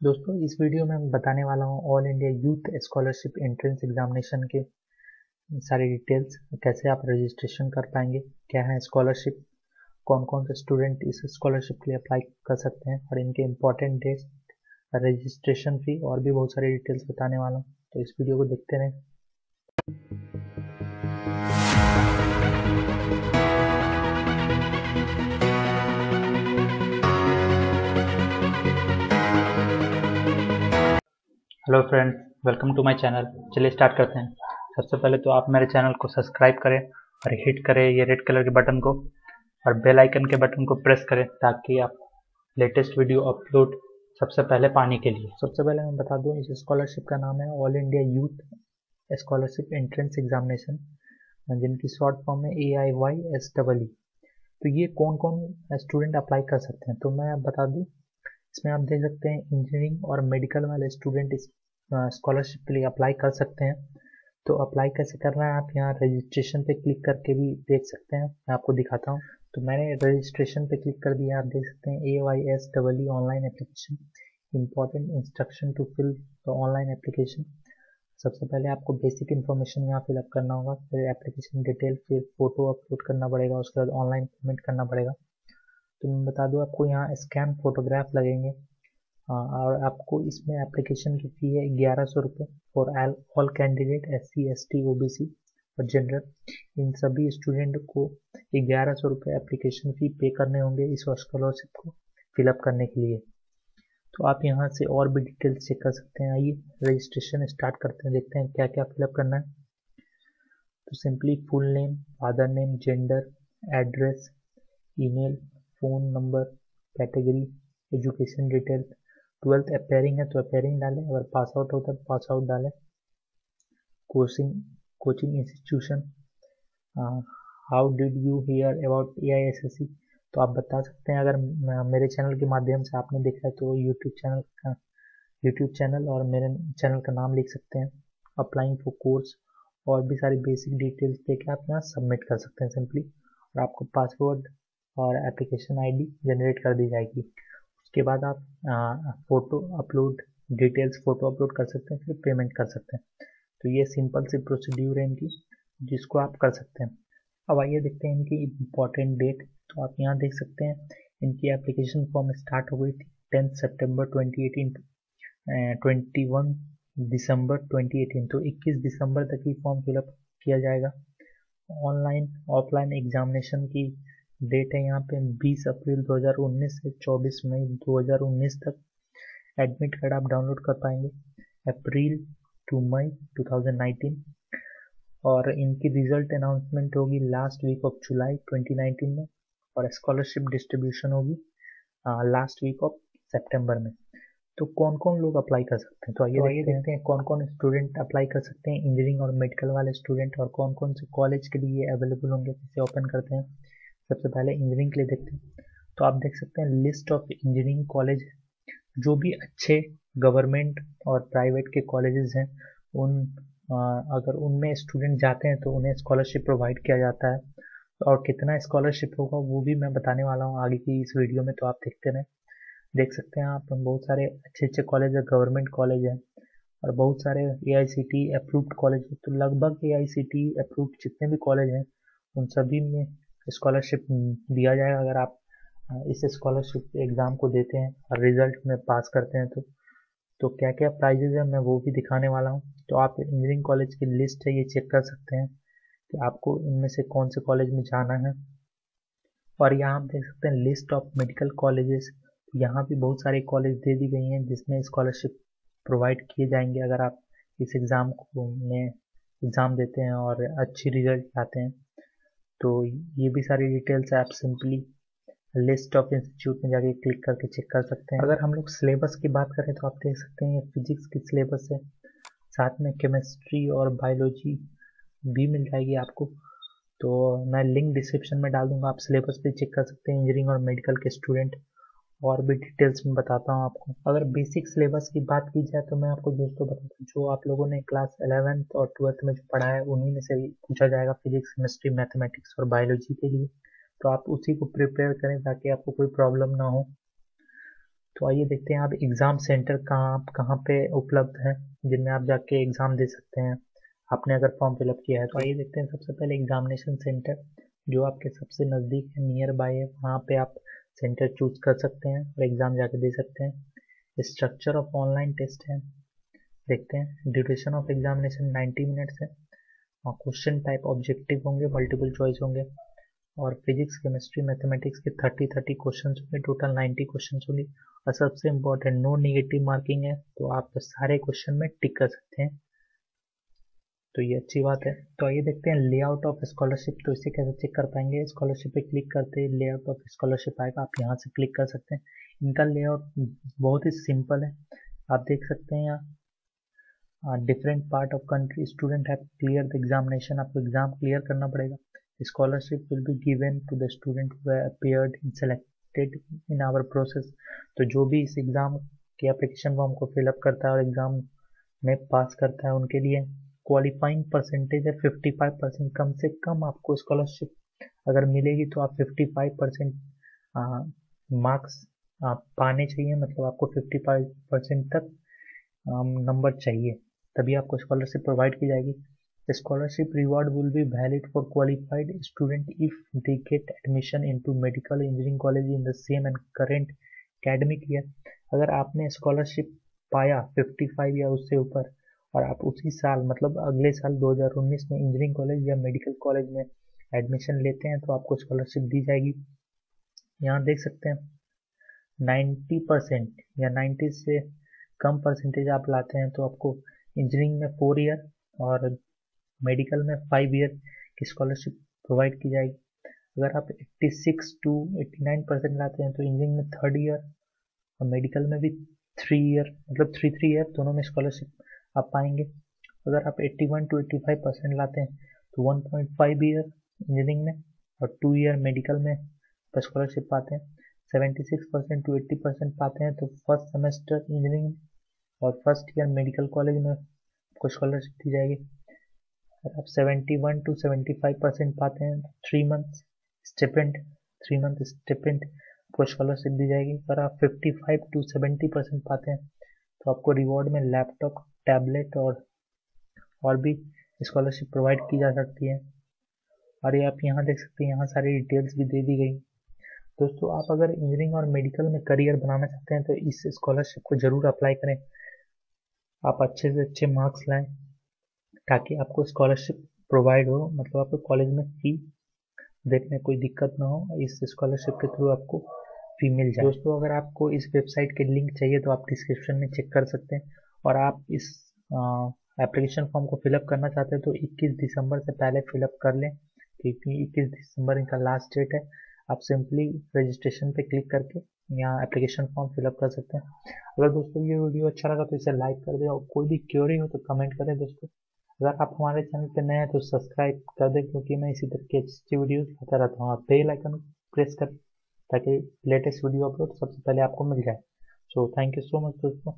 दोस्तों, इस वीडियो में मैं बताने वाला हूँ All India Youth Scholarship Entrance Examination के सारी डिटेल्स कैसे आप रजिस्ट्रेशन कर पाएँगे, क्या है स्कॉलरशिप कौन कौन से स्टूडेंट इस स्कॉलरशिप के लिए अप्लाई कर सकते हैं, और इनके इम्पोर्टेंट डेट्स रजिस्ट्रेशन फ़ी और भी बहुत सारी डिटेल्स बताने वाला हूँ। तो इस वीडियो को देखते रहें। Hello friends, welcome to my channel. चलिए स्टार्ट करते हैं। सबसे पहले तो आप मेरे चैनल को सब्सक्राइब करें और हिट करें ये रेड कलर के बटन को और बेल आइकन के बटन को प्रेस करें ताकि आप लेटेस्ट वीडियो अपलोड सबसे पहले पाने के लिए। सबसे पहले मैं बता दूँ, इस स्कॉलरशिप का नाम है All India Youth Scholarship Entrance Examination जिनकी शॉर्ट फॉर्म है A I Y S double E तो ये कौन कौन स्टूडेंट अप्लाई कर सकते हैं? तो मैं बता दूँ, इसमें आप देख सकते हैं इंजीनियरिंग और मेडिकल वाले स्टूडेंट इस स्कॉलरशिप के लिए अप्लाई कर सकते हैं। तो अप्लाई कैसे करना है, आप यहाँ रजिस्ट्रेशन पे क्लिक करके भी देख सकते हैं। मैं आपको दिखाता हूँ। तो मैंने रजिस्ट्रेशन पे क्लिक कर दिया, आप देख सकते हैं A Y S double E online application important instruction to fill the online application सबसे पहले आपको बेसिक इन्फॉर्मेशन यहाँ फिलअप करना होगा, फिर एप्लीकेशन डिटेल फिर फ़ोटो अपलोड करना पड़ेगा, उसके बाद ऑनलाइन पेमेंट करना पड़ेगा। तो मैं बता दूँ, आपको यहाँ स्कैन फोटोग्राफ लगेंगे। और आपको इसमें एप्लीकेशन की फ़ी है ग्यारह सौ रुपये for all candidate S C S T O B C और जनरल इन सभी स्टूडेंट को ग्यारह सौ रुपये एप्लीकेशन फ़ी पे करने होंगे इस स्कॉलरशिप को फिलअप करने के लिए. तो आप यहाँ से और भी डिटेल्स चेक कर सकते हैं. आइए रजिस्ट्रेशन स्टार्ट करते हैं, देखते हैं क्या क्या फिलअप करना है. तो simply full name father name gender address email phone number category education detail twelfth appearing है तो अपेयरिंग डालें, अगर पास आउट होता है पास आउट डालें। Coaching coaching institution how did you hear about A I S S C तो आप बता सकते हैं, अगर मेरे चैनल के माध्यम से आपने देखा है तो यूट्यूब चैनल का यूट्यूब चैनल और मेरे चैनल का नाम लिख सकते हैं। अप्लाइंग फॉर कोर्स और भी सारी बेसिक डिटेल्स देके आप यहाँ सबमिट कर सकते हैं सिंपली और आपको पासवर्ड और एप्लीकेशन आईडी जनरेट कर दी जाएगी। उसके बाद आप photo upload details photo upload कर सकते हैं, फिर पेमेंट कर सकते हैं। तो ये सिंपल सी प्रोसीड्यूर है इनकी, जिसको आप कर सकते हैं। अब आइए देखते हैं इनकी इंपॉर्टेंट डेट तो आप यहाँ देख सकते हैं, इनकी एप्लीकेशन फॉर्म स्टार्ट हो गई थी टेंथ सेप्टेम्बर 2018 ट्वेंटी वन दिसंबर 2018 तो 21 दिसंबर तक ही फॉर्म फिलअप किया जाएगा। ऑनलाइन ऑफलाइन एग्जामिनेशन की डेट है यहाँ पे 20 अप्रैल 2019 से 24 मई 2019 तक। एडमिट कार्ड आप डाउनलोड कर पाएँगे। अप्रैल टू मई 2019 और इनकी रिज़ल्ट अनाउंसमेंट होगी लास्ट वीक ऑफ़ जुलाई 2019 में और स्कॉलरशिप डिस्ट्रीब्यूशन होगी लास्ट वीक ऑफ़ सितंबर में। तो कौन कौन लोग अप्लाई कर सकते हैं? तो आइए तो आइए देखते हैं कौन कौन स्टूडेंट अप्लाई कर सकते हैं। इंजीनियरिंग और मेडिकल वाले स्टूडेंट और कौन कौन से कॉलेज के लिए अवेलेबल होंगे कैसे ओपन करते हैं। सबसे पहले इंजीनियरिंग के लिए देखते हैं। तो आप देख सकते हैं लिस्ट ऑफ़ इंजीनियरिंग कॉलेज जो भी अच्छे गवर्नमेंट और प्राइवेट के कॉलेजेस हैं उन आ, अगर उनमें स्टूडेंट जाते हैं तो उन्हें स्कॉलरशिप प्रोवाइड किया जाता है। और कितना स्कॉलरशिप होगा वो भी मैं बताने वाला हूँ आगे की इस वीडियो में तो आप देखते रहें। देख सकते हैं आप बहुत सारे अच्छे अच्छे कॉलेज है गवर्नमेंट कॉलेज हैं और बहुत सारे A I C T approved college तो लगभग ए आई सी टी अप्रूव्ड जितने भी कॉलेज हैं उन सभी में स्कॉलरशिप दिया जाएगा अगर आप इस स्कॉलरशिप एग्ज़ाम को देते हैं और रिज़ल्ट में पास करते हैं तो तो क्या क्या प्राइजेज है मैं वो भी दिखाने वाला हूँ। तो आप इंजीनियरिंग कॉलेज की लिस्ट है, ये चेक कर सकते हैं कि आपको इनमें से कौन से कॉलेज में जाना है। और यहाँ आप देख सकते हैं लिस्ट ऑफ़ मेडिकल कॉलेजेस, यहाँ भी बहुत सारे कॉलेज दे दी गई हैं जिसमें स्कॉलरशिप प्रोवाइड किए जाएँगे अगर आप इस एग्ज़ाम को में एग्ज़ाम देते हैं और अच्छी रिज़ल्ट आते हैं। तो ये भी सारी डिटेल्स आप सिंपली लिस्ट ऑफ़ इंस्टीट्यूट में जाके क्लिक करके चेक कर सकते हैं। अगर हम लोग सिलेबस की बात करें तो आप देख सकते हैं ये फिजिक्स की सिलेबस है। साथ में केमिस्ट्री और बायोलॉजी भी मिल जाएगी आपको। तो मैं लिंक डिस्क्रिप्शन में डाल दूँगा, आप सिलेबस भी चेक कर सकते हैं इंजीनियरिंग और मेडिकल के स्टूडेंट और भी डिटेल्स में बताता हूँ आपको। अगर बेसिक सिलेबस की बात की जाए तो मैं आपको दोस्तों बताता हूँ, जो आप लोगों ने क्लास एलेवेंथ और ट्वेल्थ में जो पढ़ा है, उन्हीं में से पूछा जाएगा फिजिक्स केमिस्ट्री मैथमेटिक्स और बायोलॉजी के लिए। तो आप उसी को प्रिपेयर करें ताकि आपको कोई प्रॉब्लम ना हो। तो आइए देखते हैं आप एग्ज़ाम सेंटर कहाँ कहाँ पे उपलब्ध है, जिनमें आप जाके एग्ज़ाम दे सकते हैं। आपने अगर फॉर्म फिलअप किया है तो आइए देखते हैं सबसे पहले एग्जामिनेशन सेंटर जो आपके सबसे नज़दीक है नियर बाय है, वहाँ पे आप सेंटर चूज़ कर सकते हैं, और एग्ज़ाम जाके दे सकते हैं। स्ट्रक्चर ऑफ़ ऑनलाइन टेस्ट है। देखते हैं। ड्यूरेशन ऑफ़ एग्जामिनेशन 90 मिनट्स है। और क्वेश्चन टाइप ऑब्जेक्टिव होंगे मल्टीपल चॉइस होंगे। और फिजिक्स केमिस्ट्री मैथमेटिक्स के थर्टी थर्टी क्वेश्चन होंगे। टोटल नाइन्टी क्वेश्चन होंगे। और सबसे इम्पोर्टेंट नो निगेटिव मार्किंग है। तो आप सारे क्वेश्चन में टिक कर सकते हैं। तो ये अच्छी बात है। तो आइए देखते हैं लेआउट ऑफ़ स्कॉलरशिप तो इसे कैसे चेक कर पाएँगे? स्कॉलरशिप पे क्लिक करते ही लेआउट ऑफ़ स्कॉलरशिप आएगा, आप यहाँ से क्लिक कर सकते हैं। इनका लेआउट बहुत ही सिंपल है। आप देख सकते हैं यहाँ different part of country student have clear the examination आपको एग्ज़ाम क्लियर करना पड़ेगा। Scholarship will be given to the student appeared in selected in our process. तो जो भी इस एग्ज़ाम के एप्लीकेशन फॉर्म को फिलअप करता है और एग्ज़ाम में पास करता है उनके लिए क्वालिफाइंग परसेंटेज है 55 परसेंट कम से कम आपको स्कॉलरशिप अगर मिलेगी तो आप 55 परसेंट मार्क्स आप पाने चाहिए मतलब आपको 55 परसेंट तक um, नंबर चाहिए। तभी आपको स्कॉलरशिप प्रोवाइड की जाएगी। Scholarship reward will be valid for qualified student if they get admission into medical engineering college in the same and current academic year अगर आपने स्कॉलरशिप पाया 55 या उससे ऊपर और आप उसी साल मतलब अगले साल 2019 में इंजीनियरिंग कॉलेज या मेडिकल कॉलेज में एडमिशन लेते हैं तो आपको स्कॉलरशिप दी जाएगी। यहाँ देख सकते हैं 90 परसेंट या 90 से कम परसेंटेज आप लाते हैं तो आपको इंजीनियरिंग में फोर ईयर और मेडिकल में फाइव ईयर की स्कॉलरशिप प्रोवाइड की जाएगी। अगर आप 86 टू 89 परसेंट लाते हैं तो इंजीनियरिंग में थर्ड ईयर और मेडिकल में भी थ्री ईयर मतलब थ्री थ्री ईयर दोनों में स्कॉलरशिप आप पाएँगे। अगर आप 81 टू 85 परसेंट लाते हैं तो 1.5 ईयर इंजीनियरिंग में और टू ईयर मेडिकल में स्कॉलरशिप पाते हैं। 76 परसेंट टू 80 परसेंट पाते हैं तो फ़र्स्ट सेमेस्टर इंजीनियरिंग और फ़र्स्ट ईयर मेडिकल कॉलेज में आपको स्कॉलरशिप दी जाएगी। अगर आप 71 टू 75 परसेंट पाते हैं three month stipend three month stipend आपको स्कॉलरशिप दी जाएगी। अगर आप 55 टू 70 परसेंट पाते हैं आपको रिवॉर्ड में लैपटॉप टैबलेट और और भी स्कॉलरशिप प्रोवाइड की जा सकती है। और ये आप यहाँ देख सकते हैं, यहाँ सारी डिटेल्स भी दे दी गई। दोस्तों, आप अगर इंजीनियरिंग और मेडिकल में करियर बनाना चाहते हैं तो इस स्कॉलरशिप को ज़रूर अप्लाई करें। आप अच्छे से अच्छे मार्क्स लाएँ, ताकि आपको स्कॉलरशिप प्रोवाइड हो मतलब आपको कॉलेज में फ़ी देखने कोई दिक्कत ना हो। इस स्कॉलरशिप के थ्रू आपको फ़ी मिल जाए। दोस्तों, अगर आपको इस वेबसाइट के लिंक चाहिए तो आप डिस्क्रिप्शन में चेक कर सकते हैं। और आप इस एप्लीकेशन फॉर्म को फिलअप करना चाहते हैं तो 21 दिसंबर से पहले फिलअप कर लें, क्योंकि 21 दिसंबर इनका लास्ट डेट है। आप सिंपली रजिस्ट्रेशन पे क्लिक करके यहाँ एप्लीकेशन फॉर्म फिलअप कर सकते हैं। अगर दोस्तों ये वीडियो अच्छा लगा तो इसे लाइक कर दें और कोई भी क्योरी हो तो कमेंट करें दोस्तों। अगर आप हमारे चैनल पर नए हैं तो सब्सक्राइब कर दें, क्योंकि मैं इसी तरह की अच्छी वीडियो लाता रहता हूँ। आप बेल आइकन प्रेस कर ताकि लेटेस्ट वीडियो अपलोड सबसे पहले आपको मिल जाए। So thank you so much दोस्तों।